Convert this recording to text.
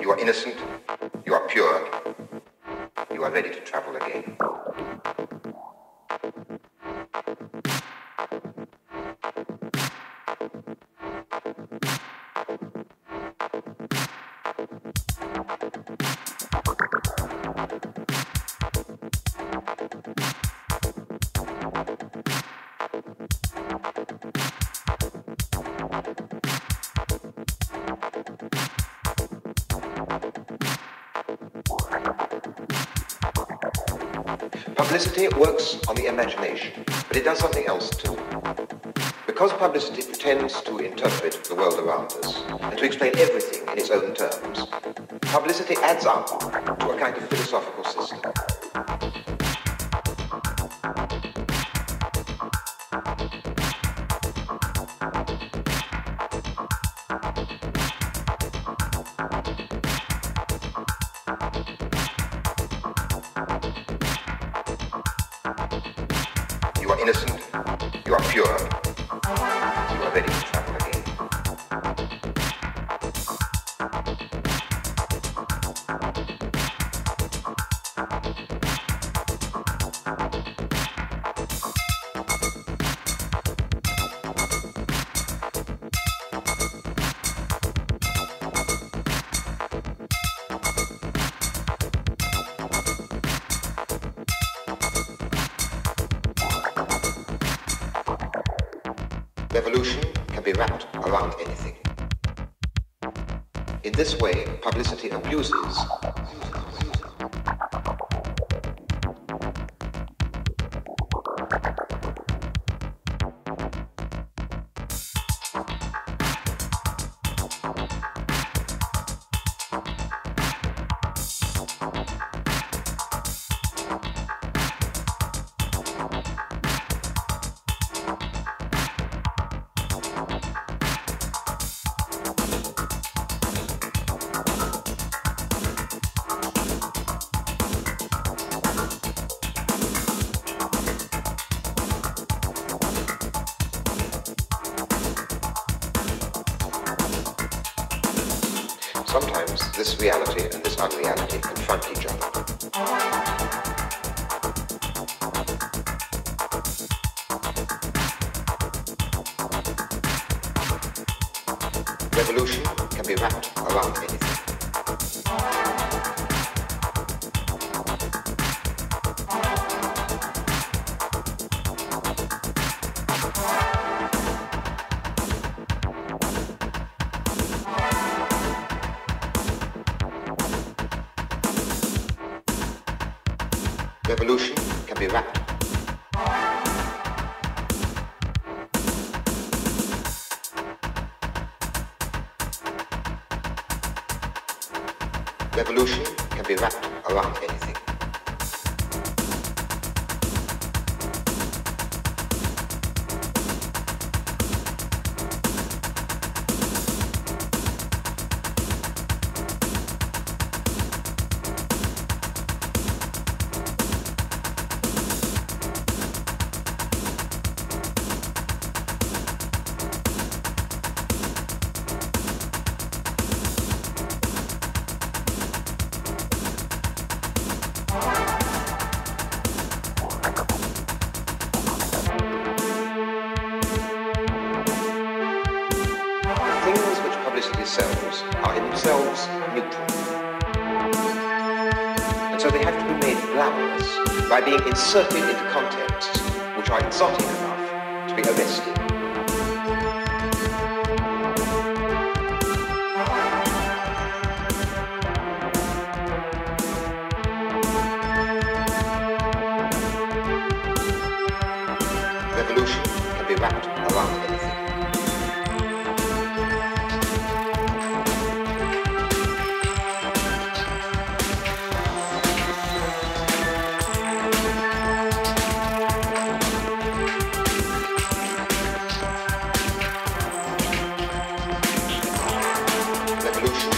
You are innocent. You are pure. You are ready to travel again. Publicity works on the imagination, but it does something else too. Because publicity pretends to interpret the world around us and to explain everything in its own terms, publicity adds up to a kind of philosophical system. Revolution can be wrapped around anything. In this way, publicity abuses. Revolution can be wrapped around anything. Inserted into contexts which are exotic enough to be arresting. Revolution can